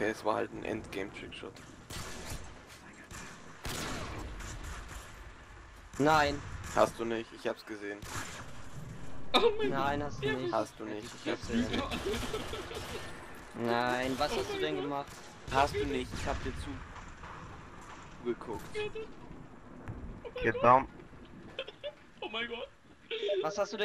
Okay, es war halt ein Endgame-Trickshot. Nein, Hast du nicht, ich hab's gesehen. Oh mein nein, hast du Ja, nicht. Hast du nicht, ich hab's gesehen. Nein, was oh hast du denn gemacht? Hast du nicht, ich hab dir zugeguckt. geguckt. Oh down. Oh mein Gott. Was hast du denn